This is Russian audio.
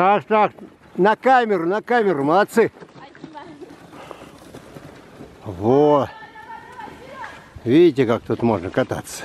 Так, так, на камеру, на камеру, молодцы. Вот. Видите, как тут можно кататься.